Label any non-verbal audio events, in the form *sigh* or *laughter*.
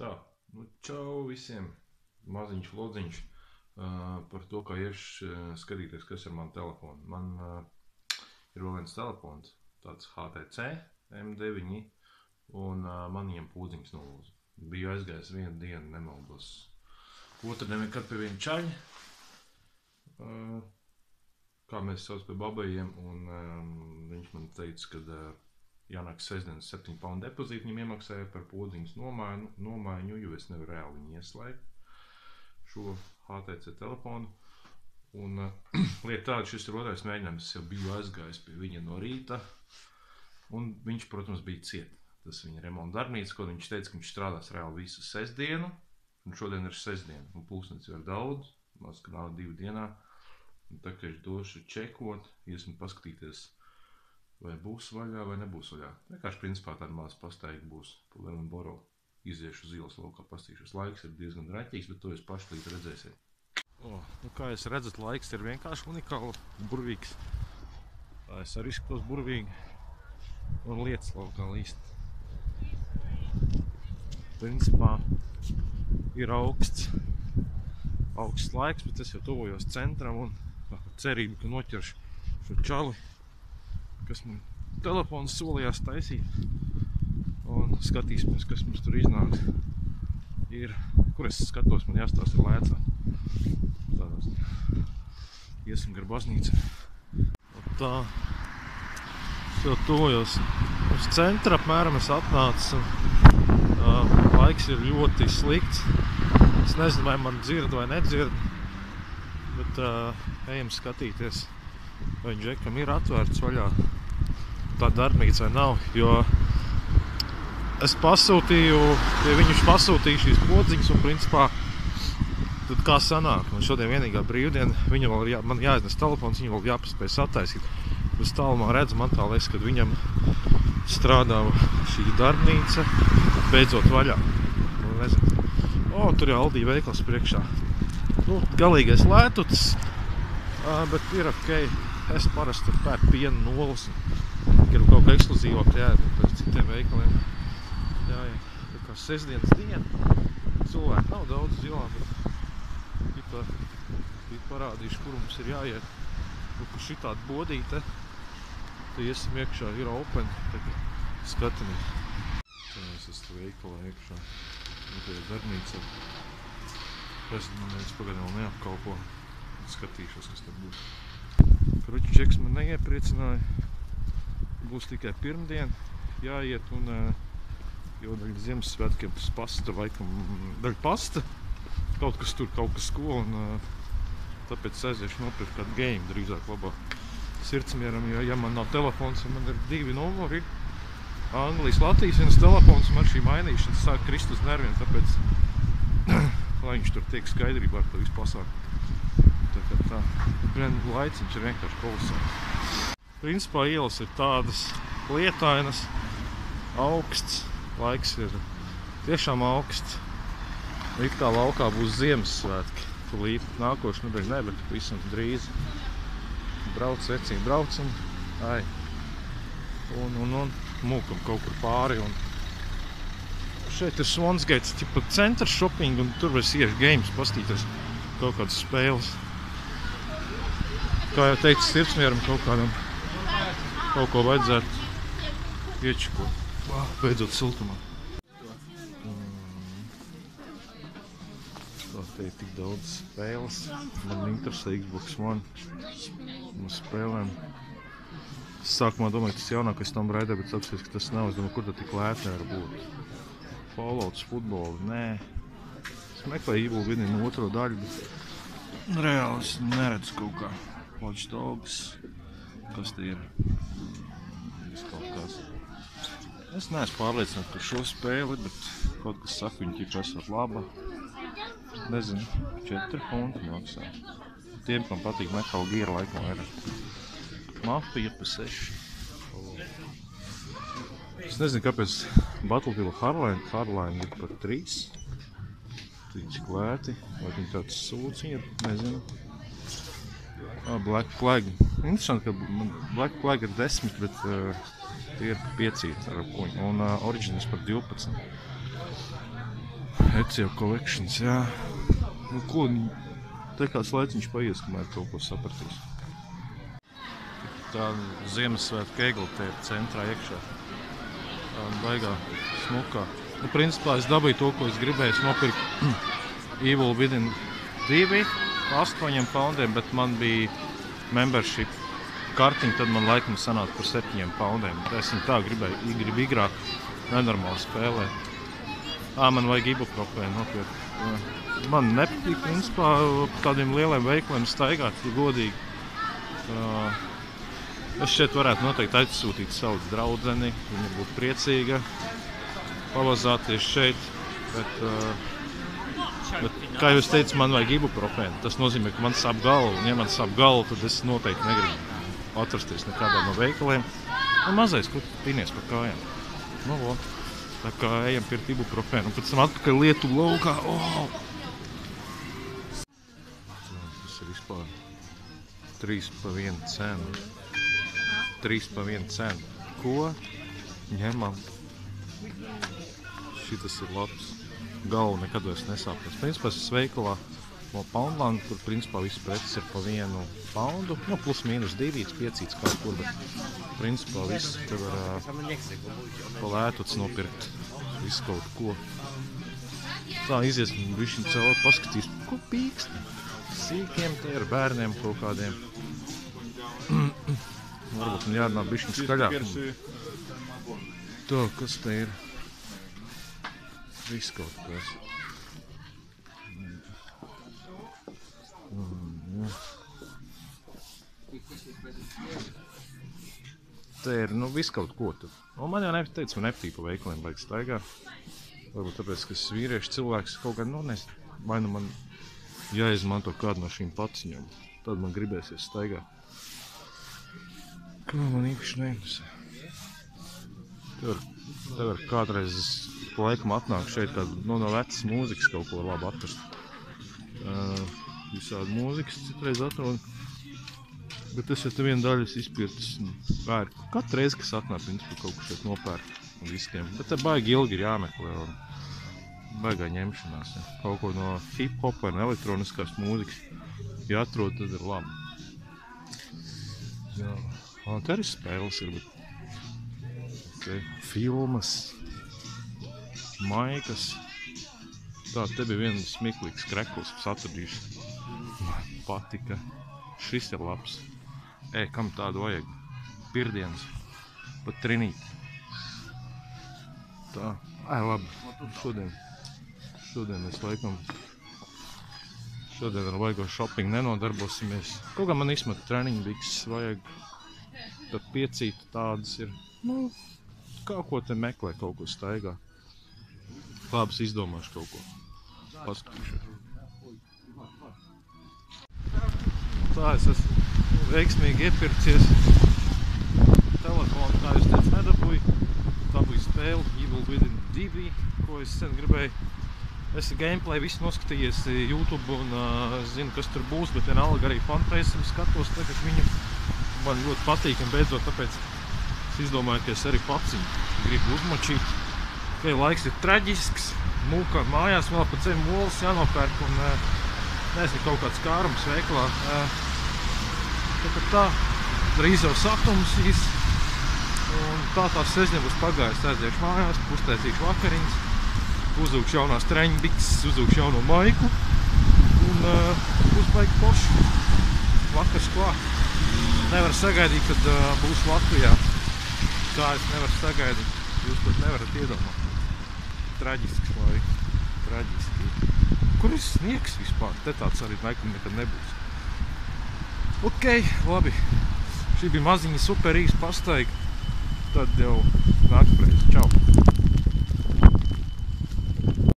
Tā, nu čau visiem. Maziņš lodziņš uh, par to, kā iešu uh, skatīties, kas ir man telefonu. Man uh, ir vēl viens telefons, tāds HTC M9, un uh, man viņam pūdziņas nolūza. Biju aizgājis vienu dienu, nemaldos. Otrdien kad pie viena čaļa, uh, kā mēs sauc pie babajiem, un um, viņš man teica, ka uh, jānāk sestdienas 7 poundu depozītu viņam iemaksāja par podziņas nomaiņu, nomaiņu, jo es nevaru reāli viņu ieslēgt šo HTC telefonu. Un *clears throat* lieta tāda, šis ir otrais mēģinājums, es jau biju aizgājis pie viņa no rīta, un viņš, protams, bija ciet. Tas viņa remonta darbnīca, ko viņš teica, ka viņš strādās reāli visu sestdienu, un šodien ir sestdiena, un pulkstenis jau ir daudz, maz, ka nav divu dienā. Un tā kā es došu čekot, iesim paskatīties, vai būs vaļā vai nebūs vaļā. Vienkārši principā tāda maza pastaigta būs pa Lielu Boro. Iziešu uz ielas laukā, pastīšos. Laiks ir diezgan raķīgs, bet to jūs paši līdz redzēsiet. O, nu kā jūs redzat, laiks ir vienkārši unikāli, burvīgs. Tā es arī izskatos burvīgi un lietas laukā līst. Principā ir augsts, augsts laiks, bet es jau tuvojos centram un cerību, ka noķeršu šo čali kas man telefons solījās taisīt. Un skatīsimies, kas mums tur iznāks. Ir, kur es skatos, man jāstāsta ir lēcā. Tādās. Iesim gar baznīcu. Un tā. Jau tojos uz centra apmēram es atnācu. Laiks ir ļoti slikts. Es nezinu, vai man dzird vai nedzird. Bet uh, ejam skatīties, vai džekam ir atvērts vaļā tā darbnīca vai nav. Jo es pasūtīju, ja viņš pasūtīja šīs podziņas un principā tad kā sanāk. Man šodien vienīgā brīvdiena, viņam vēl jā, man jāiznes telefons, viņam vēl jāpaspēj sataisīt. Uz tālumā redzu, man tā liekas, ka viņam strādā šī darbnīca beidzot vaļā. Nu, nezinu. O, tur ir Aldī veikals priekšā. Nu, galīgais lētuts, bet ir ok. Es parasti pērku pienu nolas gribu kaut ko ekskluzīvāku ēst pēc citiem veikaliem. Jā, jā. Tā kā sestdienas diena. Cilvēki nav daudz zilā, bet kita, kita parādīšu, kur mums ir jāiet. Un kur šitāda bodīte, tad iesim iekšā, ir open. Tagad skatamies. Tā es esmu veikalā iekšā. Un tā ir darbnīca. Es neviens pagaidām vēl neapkalpo. Skatīšos, kas tad būs. Kruķu čeks man neiepriecināja būs tikai pirmdien jāiet un jo daļa Ziemassvētkiem tas pasta laikam, daļa pasta. Kaut kas tur, kaut kas ko un tāpēc aiziešu nopirkt kādu game drīzāk labāk. Sirdsmieram, jo ja man nav telefons un man ir divi numuri. Anglijas, Latvijas viens telefons man šī mainīšana sāk krist uz nerviem, tāpēc *clears throat* lai viņš tur tiek skaidrībā ar to visu pasāku tā kā tā, laiciņš ir vienkārši kolosāls Principā ielas ir tādas lietainas, augsts, laiks ir tiešām augsts. It kā laukā būs Ziemassvētki. Tūlīt nākošu nedēļu ne, bet visam drīz. Brauc vecīgi, braucam. Ai. Un, un, un mūkam kaut kur pāri. Un šeit ir Swansgates, tipa centra shopping, un tur var iešu games pastīties kaut kādas spēles. Kā jau teicu, sirdsmieram kaut kādam kaut ko vajadzētu iečukot. Beidzot siltumā. Tā te ir tik daudz spēles. Man interesē Xbox One. Mēs spēlēm. Es sākumā domāju, tas jaunākais Tomb Raider, bet apsies, ka tas nav. Es domāju, kur tad tik lēti nevar būt. Fallouts, futbolu, nē. Es meklēju Evil Within otro daļu, bet reāli es neredzu kaut kā. Watch Dogs. Kas te ir? Es neesmu pārliecināts par šo spēli, bet kaut kas saka, viņa ķipa esot laba. Nezinu, 4 funti maksā. Tiem, kam patīk Metal Gear, laikam ir mafija pa 6. Es nezinu, kāpēc Battlefield Hardline, Hardline ir par 3. Viņš klēti, vai viņi tāds sūds ir, nezinu. Oh, Black Flag. Interesanti, ka Black Flag ir 10, bet uh, tie ir 5 ar kuņu. Un uh, Origins par 12. Ezio Collections, jā. Nu, ko, te kāds laiciņš paies, kamēr kaut ko sapratīs. Tā Ziemassvētku egla te ir centrā iekšā. Tā baigā smukā. Nu, principā es dabīju to, ko es gribēju. Es nopirku *clears throat* Evil Within 2 pa 8 poundiem, bet man bija membership kartiņa, tad man laikam sanāca par 7 poundiem. Es viņu tā gribēju, gribu igrāk, nenormāli spēlēt. Ā, man vajag ibuprofēnu nopirkt. Man nepatīk, principā, tādiem lieliem veikaliem staigāt, ja godīgi. Uh, es šeit varētu noteikti aizsūtīt savu draudzeni, viņa būtu priecīga pavazāties šeit, bet, uh, bet kā jau es teicu, man vajag ibuprofēnu. Tas nozīmē, ka man sāp galva, un ja man sāp galva, tad es noteikti negribu atrasties nekādā no veikaliem. Un mazais, kur pinies pa kājām. Nu, vo. Tā kā ejam pie ibuprofēnu, un pēc tam atpakaļ lietu laukā. Oh! Tas ir vispār 3 pa 1 cenu. 3 pa 1 cenu. Ko? Ņemam. Šitas ir labs. Galva nekad vairs nesāpēs. Principā es esmu veikalā no Poundland, kur principā viss preces ir pa vienu poundu. Nu, plus mīnus divīts, piecīts kaut kur, bet principā viss te var pa lētuts nopirkt visu kaut ko. Tā iziesim bišķiņ cauri, paskatīs, ko pīkst. Sīkiem te ir bērniem kaut kādiem. *clears throat* Varbūt man jārunā bišķiņ skaļāk. Tā, kas te ir? Viss kaut kas. Te ir, nu, viss kaut ko tur. Un man jau neteica, man nepatīk pa veikaliem baigi staigāt. Varbūt tāpēc, ka es esmu vīriešu cilvēks kaut kā, nu, nes, vai nu man jāizmanto kādu no šīm paciņām. Tad man gribēsies staigāt. Kā man īpaši neinteresē. Te var, te var kādreiz laikam atnāk šeit kādu no, no vecas mūzikas kaut ko labu atrast. Uh, visādi mūzikas citreiz atrod. Bet es jau te vienu daļu esmu izpircis un pērku. Katru reizi, kas atnāk, principā kaut ko šeit nopērk viskiem. Bet te baigi ilgi ir jāmeklē un baigā ņemšanās. Ja. Kaut ko no hip-hop vai elektroniskās mūzikas. Ja atrod, tad ir labi. Jā. Un te arī spēles ir, bet... Filmas. Maikas. Tā, te bija viena smieklīgs krekls, kas atradīšu. Man patika. Šis ir labs. Ej, kam tādu vajag? Pirdienas. Pat trinīt. Tā. Ai, labi. Šodien. Šodien es laikam. Šodien ar vajag shopping nenodarbosimies. Kaut kā man izmet treniņu bikses vajag. Tad piecīt tādas ir. Nu, kaut ko te meklē, kaut ko staigā. Labs izdomāšu kaut ko. Paskatīšu. Tā es esmu veiksmīgi iepircies telefonu, kā es teicu, nedabūju. Tā bija spēle Evil Within 2, ko es sen gribēju. Es gameplay visu noskatījies YouTube un uh, zinu, kas tur būs, bet vienalga arī fantaisam skatos tagad viņu. Man ļoti patīk un beidzot, tāpēc es izdomāju, ka es arī pats viņu gribu uzmačīt. Okay, laiks ir traģisks, mūka mājās vēl pa ceļu molas jānopērk un nezinu, kaut kāds kārums veiklā. Tātad tā, drīz jau satums īs. Un tā tās sezņa būs pagājis. Aiziešu mājās, pustēcīšu vakariņas, uzūkšu jaunās treņu bikses, uzūkšu jauno maiku. Un uh, būs baigi poši. Vakars klāt. Nevar sagaidīt, kad uh, būs Latvijā. Kā es nevaru sagaidīt, jūs pat nevarat iedomāt. Traģisks laiks. Traģiski. Kur ir sniegs vispār? Te tāds arī laikam nekad nebūs. Ok, labi. Šī bija maziņa super īsta pastaiga. Tad jau nākamreiz. Čau!